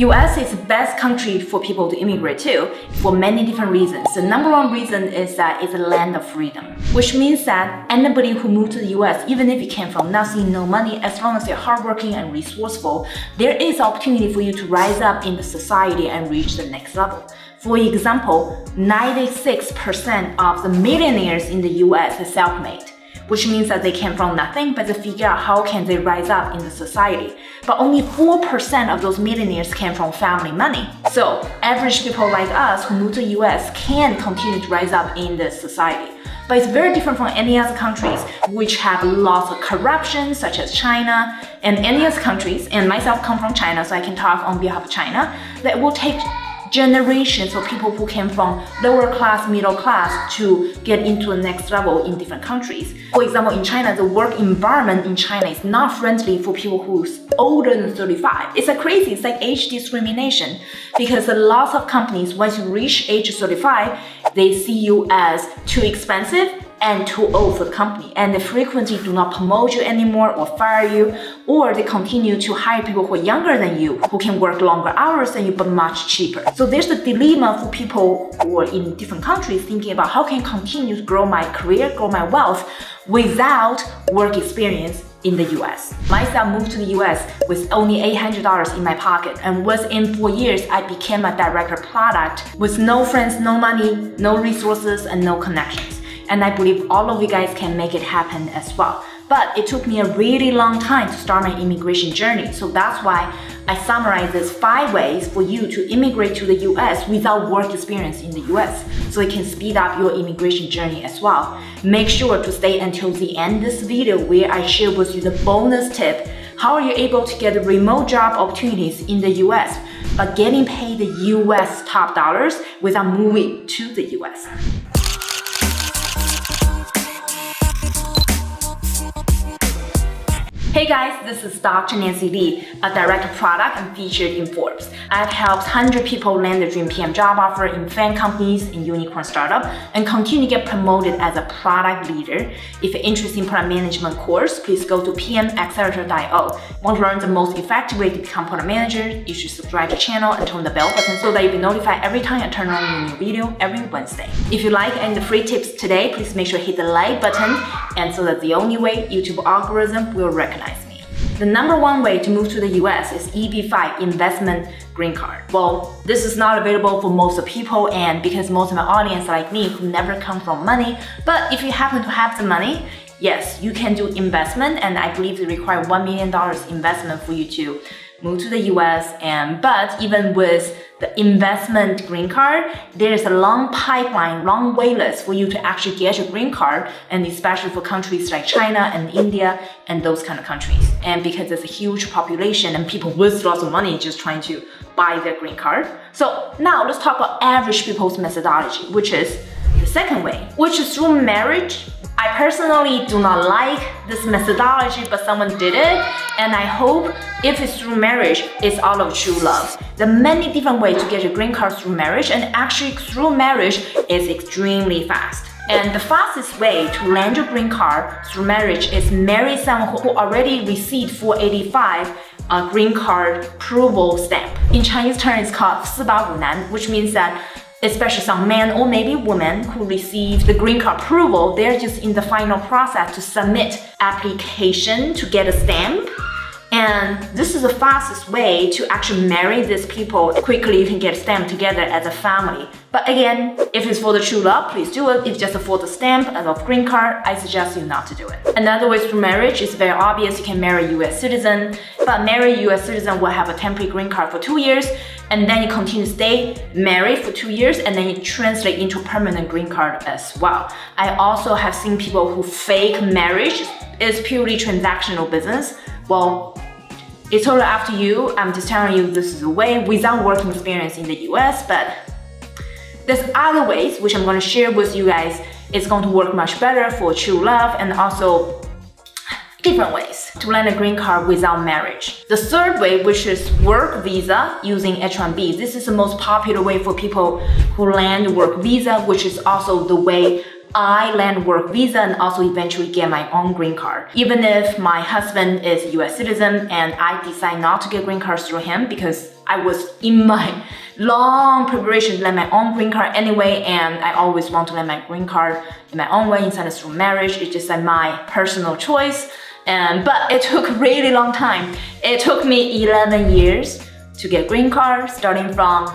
US is the best country for people to immigrate to for many different reasons. The number one reason is that it's a land of freedom, which means that anybody who moved to the US, even if you came from nothing, no money, as long as you're hardworking and resourceful, there is opportunity for you to rise up in the society and reach the next level. For example, 96% of the millionaires in the US are self-made which means that they came from nothing, but they figure out how can they rise up in the society. But only 4% of those millionaires came from family money. So average people like us who move to US can continue to rise up in the society. But it's very different from any other countries which have lots of corruption, such as China and any other countries, and myself come from China, so I can talk on behalf of China, that will take generations of people who came from lower class, middle class to get into the next level in different countries. For example, in China, the work environment in China is not friendly for people who's older than 35. It's a crazy, it's like age discrimination because a lot of companies, once you reach age 35, they see you as too expensive and too old for the company. And they frequently do not promote you anymore or fire you, or they continue to hire people who are younger than you, who can work longer hours than you, but much cheaper. So there's a dilemma for people who are in different countries thinking about how can I continue to grow my career, grow my wealth without work experience in the US. Myself moved to the US with only $800 in my pocket and within four years I became a director product with no friends, no money, no resources and no connections and I believe all of you guys can make it happen as well. But it took me a really long time to start my immigration journey, so that's why I summarize this five ways for you to immigrate to the US without work experience in the US, so it can speed up your immigration journey as well. Make sure to stay until the end of this video where I share with you the bonus tip how are you able to get remote job opportunities in the US but getting paid the US top dollars without moving to the US. Hey guys, this is Dr. Nancy Li, a director product and featured in Forbes. I've helped 100 people land their dream PM job offer in FAANG companies and unicorn startup and continue to get promoted as a product leader. If you're interested in product management course, please go to pmaccelerator.io. Want to learn the most effective way to become product manager? You should subscribe to the channel and turn the bell button so that you'll be notified every time I turn on a new video every Wednesday. If you like any free tips today, please make sure to hit the like button and so that's the only way YouTube algorithm will recognize. The number one way to move to the US is EB5 investment green card. Well, this is not available for most of people and because most of my audience like me who never come from money, but if you happen to have the money, yes, you can do investment and I believe it requires $1 million investment for you to move to the US and but even with the investment green card, there's a long pipeline, long waitlist for you to actually get your green card, and especially for countries like China and India and those kind of countries. And because there's a huge population and people with lots of money just trying to buy their green card. So now let's talk about average people's methodology, which is the second way, which is through marriage I personally do not like this methodology, but someone did it, and I hope if it's through marriage, it's out of true love. There are many different ways to get your green card through marriage, and actually through marriage is extremely fast. And the fastest way to land your green card through marriage is marry someone who already received 485 a green card approval stamp. In Chinese term, it's called 四八五难, which means that especially some men or maybe women who receive the green card approval, they're just in the final process to submit application to get a stamp and this is the fastest way to actually marry these people quickly. You can get stamped together as a family. But again, if it's for the true love, please do it. If just for the stamp and a green card, I suggest you not to do it. Another way through marriage is very obvious. You can marry a US citizen, but marry US citizen will have a temporary green card for two years, and then you continue to stay married for two years, and then you translate into permanent green card as well. I also have seen people who fake marriage is purely transactional business. Well, it's totally up to you. I'm just telling you this is a way without working experience in the US, but there's other ways which I'm gonna share with you guys. It's going to work much better for true love and also different ways to land a green card without marriage. The third way, which is work visa using H-1B. This is the most popular way for people who land work visa, which is also the way I land work visa and also eventually get my own green card. Even if my husband is US citizen and I decide not to get green card through him because I was in my long preparation to land my own green card anyway, and I always want to land my green card in my own way instead of through marriage. It's just like my personal choice. And but it took really long time. It took me 11 years to get green card, starting from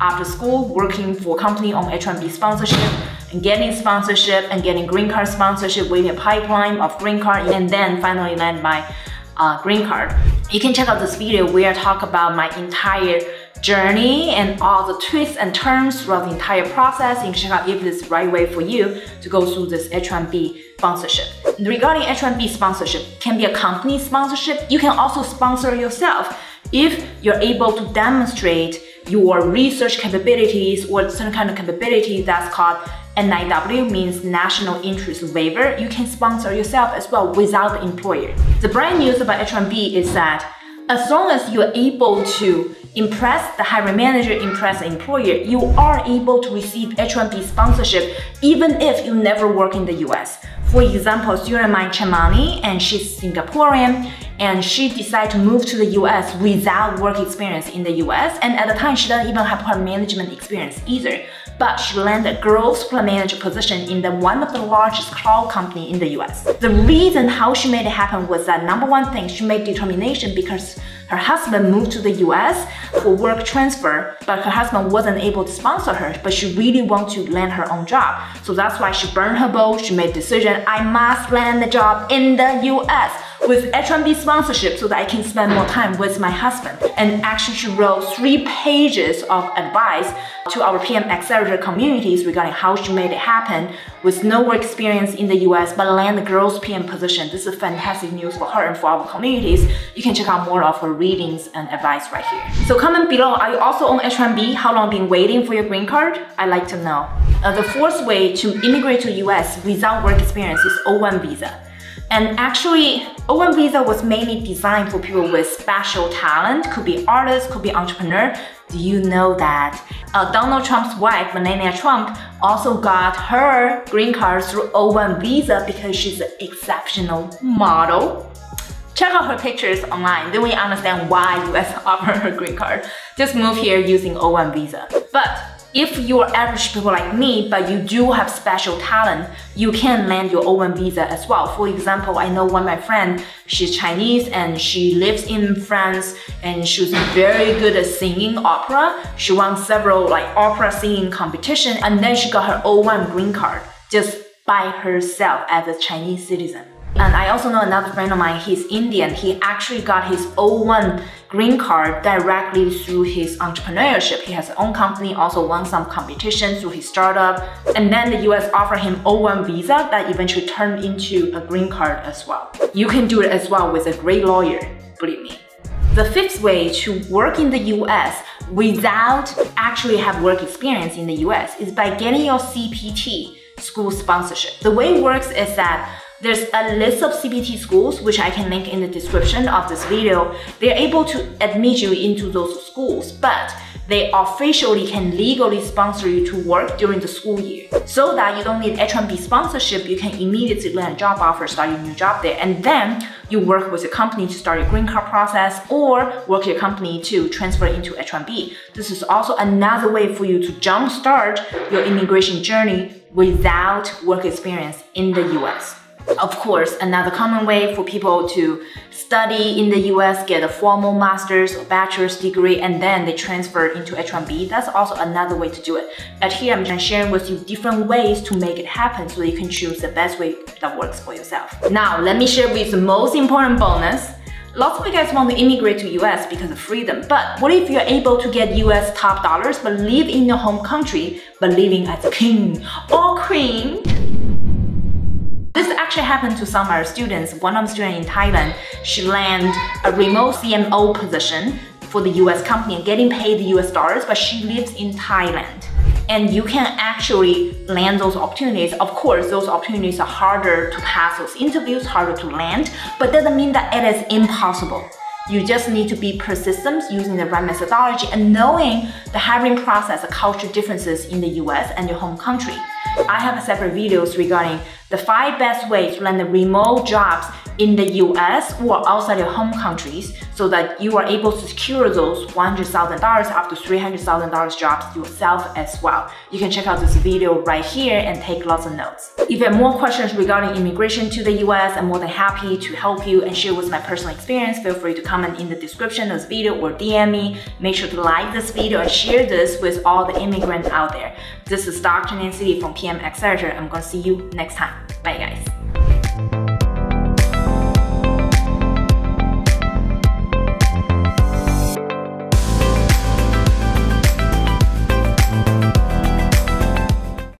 after school, working for company on H1B sponsorship, getting sponsorship and getting green card sponsorship, waiting a pipeline of green card, and then finally land my uh, green card. You can check out this video where I talk about my entire journey and all the twists and turns throughout the entire process. You can check out if it's the right way for you to go through this H1B sponsorship. Regarding H1B sponsorship, can be a company sponsorship. You can also sponsor yourself if you're able to demonstrate your research capabilities or some kind of capability that's called NIW means National Interest Waiver. You can sponsor yourself as well without the employer. The brand news about H1B is that as long as you're able to impress the hiring manager, impress the employer, you are able to receive H1B sponsorship even if you never work in the US. For example, student mine Chamani, and she's Singaporean, and she decided to move to the US without work experience in the US, and at the time she doesn't even have her management experience either but she landed a growth plan manager position in the one of the largest cloud company in the US. The reason how she made it happen was that number one thing, she made determination because her husband moved to the US for work transfer, but her husband wasn't able to sponsor her, but she really wanted to land her own job. So that's why she burned her boat, she made decision, I must land the job in the US with H1B sponsorship so that I can spend more time with my husband. And actually she wrote three pages of advice to our PM accelerator communities regarding how she made it happen with no work experience in the US but land the growth PM position. This is fantastic news for her and for our communities. You can check out more of her readings and advice right here. So comment below, are you also on H1B? How long been waiting for your green card? I'd like to know. Uh, the fourth way to immigrate to US without work experience is O1 visa. And actually, O1 visa was mainly designed for people with special talent, could be artists, could be entrepreneur. Do you know that uh, Donald Trump's wife, Melania Trump, also got her green card through O1 visa because she's an exceptional model? Check out her pictures online, then we understand why US offered her green card. Just move here using O1 visa. But if you're average people like me, but you do have special talent, you can land your O1 visa as well. For example, I know one of my friend, she's Chinese and she lives in France and she's very good at singing opera. She won several like opera singing competition and then she got her O1 green card just by herself as a Chinese citizen. And I also know another friend of mine, he's Indian. He actually got his O1 green card directly through his entrepreneurship. He has his own company, also won some competition through his startup. And then the US offered him O1 visa that eventually turned into a green card as well. You can do it as well with a great lawyer, believe me. The fifth way to work in the US without actually have work experience in the US is by getting your CPT school sponsorship. The way it works is that there's a list of CPT schools, which I can link in the description of this video. They're able to admit you into those schools, but they officially can legally sponsor you to work during the school year. So that you don't need H1B sponsorship, you can immediately land a job offer, start your new job there, and then you work with your company to start your green card process or work your company to transfer into H1B. This is also another way for you to jumpstart your immigration journey without work experience in the US. Of course, another common way for people to study in the US, get a formal master's or bachelor's degree, and then they transfer into H1B. That's also another way to do it. But here I'm sharing with you different ways to make it happen so you can choose the best way that works for yourself. Now, let me share with you the most important bonus. Lots of you guys want to immigrate to US because of freedom, but what if you're able to get US top dollars but live in your home country but living as a king or queen? Actually happened to some of our students. One of the students in Thailand, she landed a remote CMO position for the US company and getting paid the US dollars, but she lives in Thailand. And you can actually land those opportunities. Of course, those opportunities are harder to pass those interviews, harder to land, but doesn't mean that it is impossible. You just need to be persistent using the right methodology and knowing the hiring process, the culture differences in the US and your home country. I have a separate videos regarding the five best ways to land the remote jobs in the US or outside your home countries so that you are able to secure those $100,000 up to $300,000 jobs yourself as well. You can check out this video right here and take lots of notes. If you have more questions regarding immigration to the US, I'm more than happy to help you and share with my personal experience. Feel free to comment in the description of this video or DM me. Make sure to like this video and share this with all the immigrants out there. This is Dr. Nancy from PM Accelerator. I'm gonna see you next time. Bye guys.